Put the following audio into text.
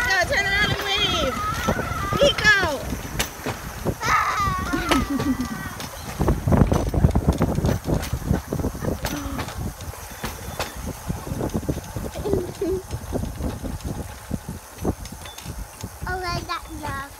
Nico, turn around and wave. Nico! oh, I got love.